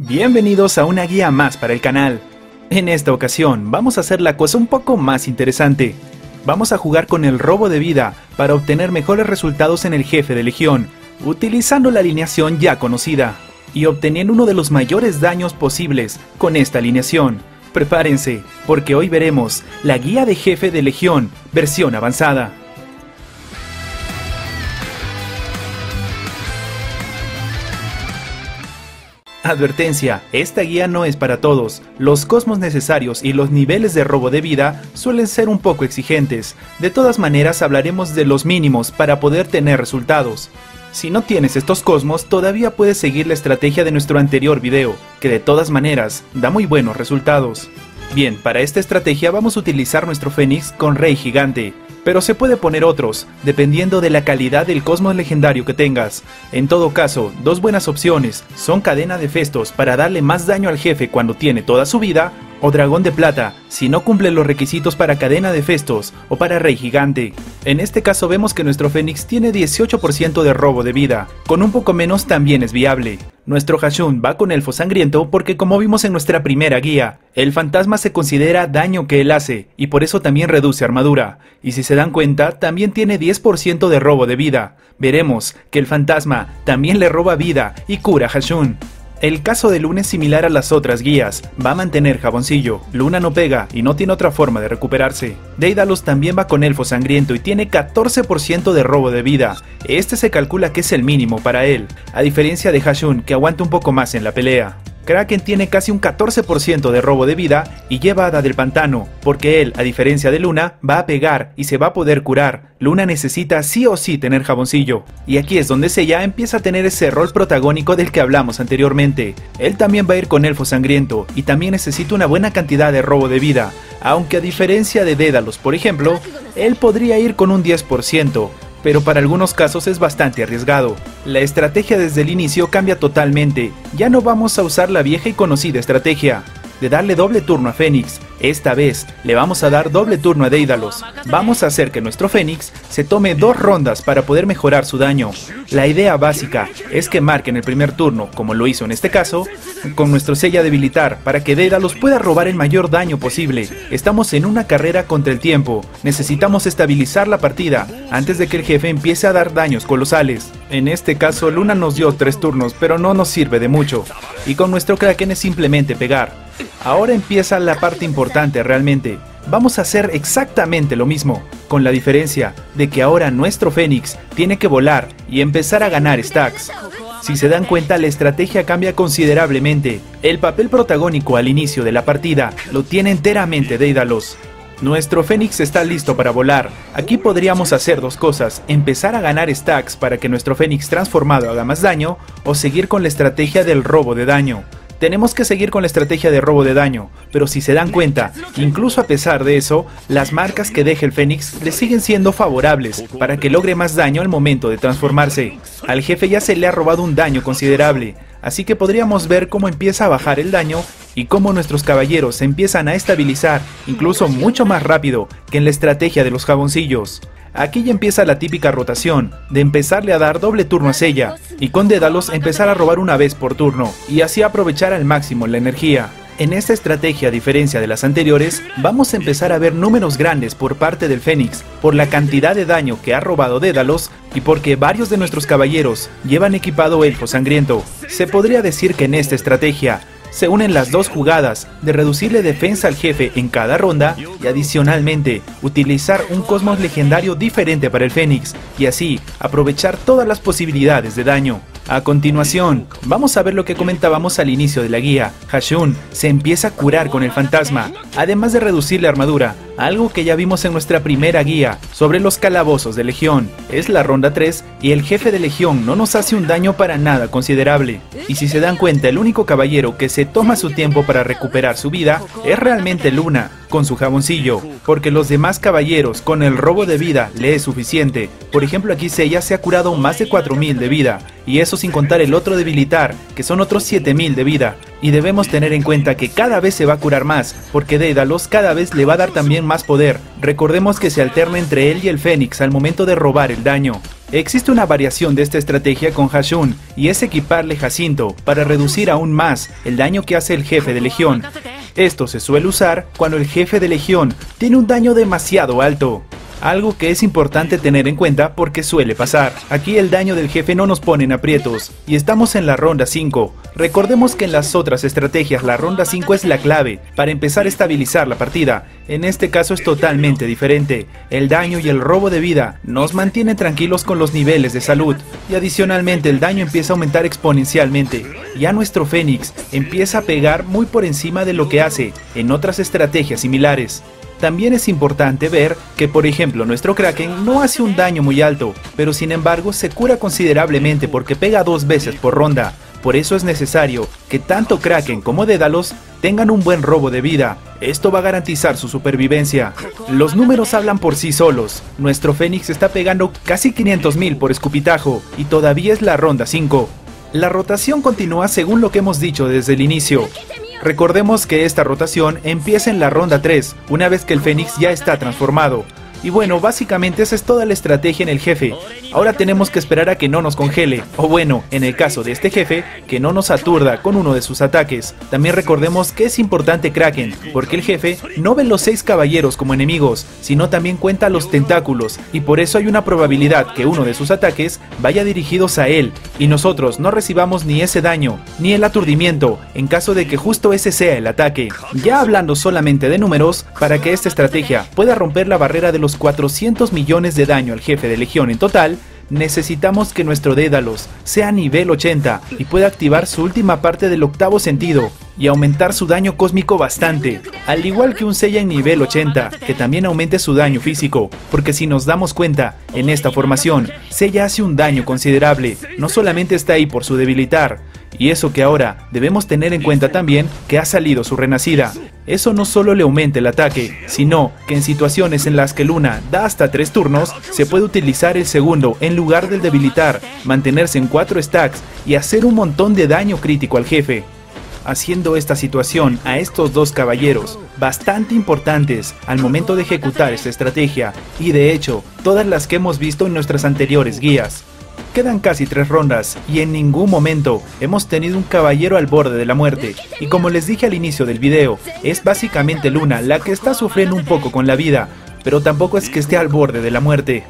Bienvenidos a una guía más para el canal. En esta ocasión vamos a hacer la cosa un poco más interesante. Vamos a jugar con el robo de vida para obtener mejores resultados en el jefe de legión, utilizando la alineación ya conocida y obteniendo uno de los mayores daños posibles con esta alineación. Prepárense, porque hoy veremos la guía de jefe de legión, versión avanzada. Advertencia, esta guía no es para todos. Los cosmos necesarios y los niveles de robo de vida suelen ser un poco exigentes. De todas maneras hablaremos de los mínimos para poder tener resultados. Si no tienes estos cosmos, todavía puedes seguir la estrategia de nuestro anterior video, que de todas maneras da muy buenos resultados. Bien, para esta estrategia vamos a utilizar nuestro Fénix con Rey Gigante, pero se puede poner otros, dependiendo de la calidad del cosmos legendario que tengas. En todo caso, dos buenas opciones son Cadena de Festos para darle más daño al jefe cuando tiene toda su vida, o Dragón de Plata si no cumple los requisitos para Cadena de Festos o para Rey Gigante. En este caso vemos que nuestro Fénix tiene 18% de robo de vida, con un poco menos también es viable. Nuestro Hashun va con Elfo Sangriento porque como vimos en nuestra primera guía, el fantasma se considera daño que él hace y por eso también reduce armadura, y si se dan cuenta también tiene 10% de robo de vida. Veremos que el fantasma también le roba vida y cura a Hashun. El caso de Luna es similar a las otras guías, va a mantener jaboncillo, Luna no pega y no tiene otra forma de recuperarse. Daedalus también va con Elfo Sangriento y tiene 14% de robo de vida, este se calcula que es el mínimo para él, a diferencia de Hashun que aguanta un poco más en la pelea. Kraken tiene casi un 14% de robo de vida y lleva Hada del Pantano, porque él, a diferencia de Luna, va a pegar y se va a poder curar. Luna necesita sí o sí tener jaboncillo. Y aquí es donde Seiya empieza a tener ese rol protagónico del que hablamos anteriormente. Él también va a ir con Elfo Sangriento y también necesita una buena cantidad de robo de vida, aunque a diferencia de Dédalos, por ejemplo, él podría ir con un 10%, pero para algunos casos es bastante arriesgado. La estrategia desde el inicio cambia totalmente, ya no vamos a usar la vieja y conocida estrategia de darle doble turno a Fénix. Esta vez le vamos a dar doble turno a Deidalos. Vamos a hacer que nuestro Fénix se tome dos rondas para poder mejorar su daño. La idea básica es que marque en el primer turno, como lo hizo en este caso, con nuestro sella debilitar para que Deidalos pueda robar el mayor daño posible. Estamos en una carrera contra el tiempo. Necesitamos estabilizar la partida antes de que el jefe empiece a dar daños colosales. En este caso Luna nos dio tres turnos, pero no nos sirve de mucho. Y con nuestro Kraken es simplemente pegar. Ahora empieza la parte importante realmente. Vamos a hacer exactamente lo mismo, con la diferencia de que ahora nuestro Fénix tiene que volar y empezar a ganar stacks. Si se dan cuenta, la estrategia cambia considerablemente. El papel protagónico al inicio de la partida lo tiene enteramente Daedalus. Nuestro Fénix está listo para volar. Aquí podríamos hacer dos cosas, empezar a ganar stacks para que nuestro Fénix transformado haga más daño, o seguir con la estrategia del robo de daño. Tenemos que seguir con la estrategia de robo de daño, pero si se dan cuenta, incluso a pesar de eso, las marcas que deje el Fénix le siguen siendo favorables para que logre más daño al momento de transformarse. Al jefe ya se le ha robado un daño considerable, así que podríamos ver cómo empieza a bajar el daño y cómo nuestros caballeros se empiezan a estabilizar incluso mucho más rápido que en la estrategia de los jaboncillos. Aquí ya empieza la típica rotación, de empezarle a dar doble turno a Sella, y con Dedalos empezar a robar una vez por turno, y así aprovechar al máximo la energía. En esta estrategia, a diferencia de las anteriores, vamos a empezar a ver números grandes por parte del Fénix, por la cantidad de daño que ha robado Dédalos y porque varios de nuestros caballeros llevan equipado Elfo Sangriento. Se podría decir que en esta estrategia, se unen las dos jugadas de reducirle defensa al jefe en cada ronda y adicionalmente utilizar un cosmos legendario diferente para el Fénix y así aprovechar todas las posibilidades de daño. A continuación, vamos a ver lo que comentábamos al inicio de la guía. Hashun se empieza a curar con el fantasma, además de reducir la armadura, algo que ya vimos en nuestra primera guía sobre los calabozos de Legión. Es la ronda 3 y el jefe de Legión no nos hace un daño para nada considerable. Y si se dan cuenta, el único caballero que se toma su tiempo para recuperar su vida es realmente Luna, con su jaboncillo, porque los demás caballeros con el robo de vida le es suficiente. Por ejemplo aquí Seiya se ha curado más de 4000 de vida, y eso sin contar el otro debilitar, que son otros 7000 de vida. Y debemos tener en cuenta que cada vez se va a curar más, porque Daedalus cada vez le va a dar también más poder. Recordemos que se alterna entre él y el Fénix al momento de robar el daño. Existe una variación de esta estrategia con Hashun y es equiparle Jacinto para reducir aún más el daño que hace el jefe de legión. Esto se suele usar cuando el jefe de legión tiene un daño demasiado alto. Algo que es importante tener en cuenta porque suele pasar. Aquí el daño del jefe no nos pone en aprietos y estamos en la ronda 5. Recordemos que en las otras estrategias la ronda 5 es la clave para empezar a estabilizar la partida. En este caso es totalmente diferente. El daño y el robo de vida nos mantienen tranquilos con los niveles de salud y adicionalmente el daño empieza a aumentar exponencialmente. Ya nuestro Fénix empieza a pegar muy por encima de lo que hace en otras estrategias similares. También es importante ver que por ejemplo nuestro Kraken no hace un daño muy alto, pero sin embargo se cura considerablemente porque pega dos veces por ronda. Por eso es necesario que tanto Kraken como Dédalos tengan un buen robo de vida. Esto va a garantizar su supervivencia. Los números hablan por sí solos. Nuestro Fénix está pegando casi 500.000 por escupitajo y todavía es la ronda 5. La rotación continúa según lo que hemos dicho desde el inicio. Recordemos que esta rotación empieza en la ronda 3, una vez que el Fénix ya está transformado. Y bueno, básicamente esa es toda la estrategia en el jefe. Ahora tenemos que esperar a que no nos congele, o bueno, en el caso de este jefe, que no nos aturda con uno de sus ataques. También recordemos que es importante Kraken, porque el jefe no ve los seis caballeros como enemigos, sino también cuenta los tentáculos, y por eso hay una probabilidad que uno de sus ataques vaya dirigidos a él, y nosotros no recibamos ni ese daño, ni el aturdimiento, en caso de que justo ese sea el ataque. Ya hablando solamente de números, para que esta estrategia pueda romper la barrera de los 400 millones de daño al jefe de legión en total, necesitamos que nuestro Dédalos sea nivel 80 y pueda activar su última parte del octavo sentido y aumentar su daño cósmico bastante, al igual que un Seiya en nivel 80, que también aumente su daño físico, porque si nos damos cuenta, en esta formación, Seiya hace un daño considerable, no solamente está ahí por su debilitar, y eso que ahora debemos tener en cuenta también que ha salido su renacida. Eso no solo le aumenta el ataque, sino que en situaciones en las que Luna da hasta 3 turnos, se puede utilizar el segundo en lugar del debilitar, mantenerse en 4 stacks y hacer un montón de daño crítico al jefe haciendo esta situación a estos dos caballeros bastante importantes al momento de ejecutar esta estrategia y de hecho todas las que hemos visto en nuestras anteriores guías. Quedan casi tres rondas y en ningún momento hemos tenido un caballero al borde de la muerte. Y como les dije al inicio del video, es básicamente Luna la que está sufriendo un poco con la vida, pero tampoco es que esté al borde de la muerte.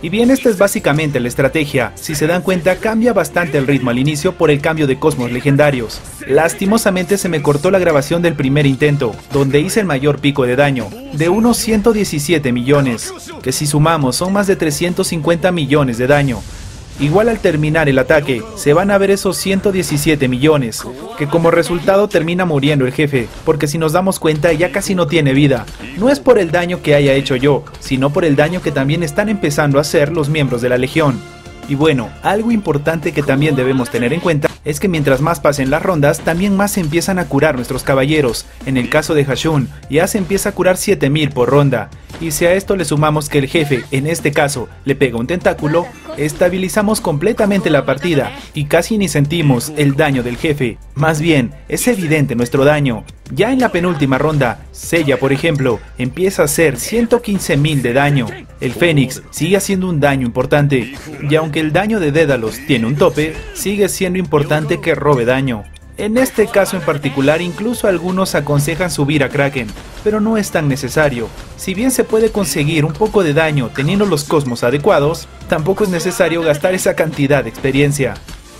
Y bien, esta es básicamente la estrategia. Si se dan cuenta, cambia bastante el ritmo al inicio por el cambio de cosmos legendarios. Lastimosamente se me cortó la grabación del primer intento, donde hice el mayor pico de daño, de unos 117 millones, que si sumamos son más de 350 millones de daño. Igual al terminar el ataque, se van a ver esos 117 millones, que como resultado termina muriendo el jefe, porque si nos damos cuenta ya casi no tiene vida. No es por el daño que haya hecho yo, sino por el daño que también están empezando a hacer los miembros de la Legión. Y bueno, algo importante que también debemos tener en cuenta es que mientras más pasen las rondas, también más se empiezan a curar nuestros caballeros. En el caso de Hashun, ya se empieza a curar 7000 por ronda. Y si a esto le sumamos que el jefe, en este caso, le pega un tentáculo, estabilizamos completamente la partida y casi ni sentimos el daño del jefe. Más bien, es evidente nuestro daño. Ya en la penúltima ronda, Sella por ejemplo, empieza a hacer 115.000 de daño. El Fénix sigue haciendo un daño importante, y aunque el daño de Dédalos tiene un tope, sigue siendo importante que robe daño. En este caso en particular incluso algunos aconsejan subir a Kraken, pero no es tan necesario. Si bien se puede conseguir un poco de daño teniendo los cosmos adecuados, tampoco es necesario gastar esa cantidad de experiencia.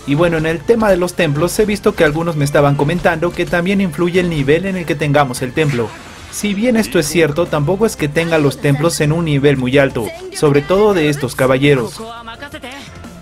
Y bueno, en el tema de los templos he visto que algunos me estaban comentando que también influye el nivel en el que tengamos el templo. Si bien esto es cierto, tampoco es que tenga los templos en un nivel muy alto, sobre todo de estos caballeros.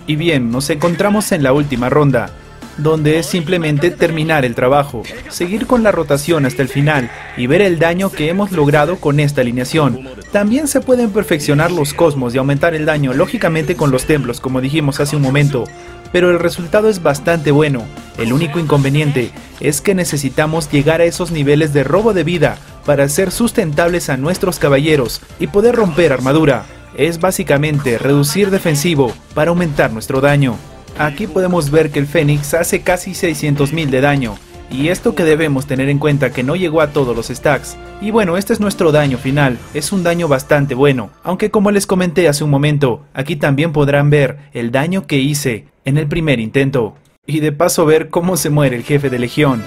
Y bien, nos encontramos en la última ronda, donde es simplemente terminar el trabajo, seguir con la rotación hasta el final y ver el daño que hemos logrado con esta alineación. También se pueden perfeccionar los cosmos y aumentar el daño, lógicamente con los templos, como dijimos hace un momento, pero el resultado es bastante bueno. El único inconveniente es que necesitamos llegar a esos niveles de robo de vida para ser sustentables a nuestros caballeros y poder romper armadura. Es básicamente reducir defensivo para aumentar nuestro daño. Aquí podemos ver que el Fénix hace casi 600.000 de daño, Y esto que debemos tener en cuenta que no llegó a todos los stacks. Y bueno, este es nuestro daño final, es un daño bastante bueno, aunque como les comenté hace un momento, aquí también podrán ver el daño que hice en el primer intento. Y de paso ver cómo se muere el jefe de legión.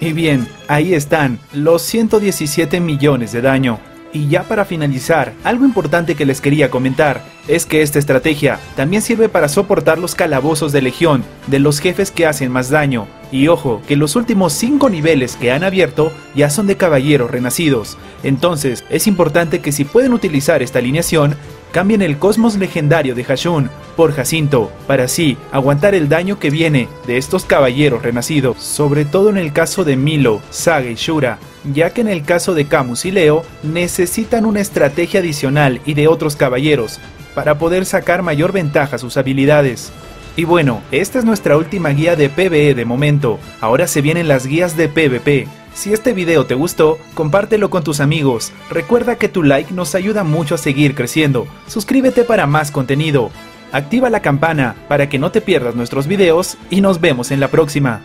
Y bien, ahí están, los 117 millones de daño. Y ya para finalizar, algo importante que les quería comentar es que esta estrategia también sirve para soportar los calabozos de legión de los jefes que hacen más daño. Y ojo, que los últimos 5 niveles que han abierto ya son de caballeros renacidos. Entonces, es importante que si pueden utilizar esta alineación, cambien el cosmos legendario de Hashun por Jacinto, para así aguantar el daño que viene de estos caballeros renacidos, sobre todo en el caso de Milo, Saga y Shura, ya que en el caso de Camus y Leo necesitan una estrategia adicional y de otros caballeros para poder sacar mayor ventaja a sus habilidades. Y bueno, esta es nuestra última guía de PvE de momento, ahora se vienen las guías de PvP. Si este video te gustó, compártelo con tus amigos. Recuerda que tu like nos ayuda mucho a seguir creciendo. Suscríbete para más contenido. Activa la campana para que no te pierdas nuestros videos y nos vemos en la próxima.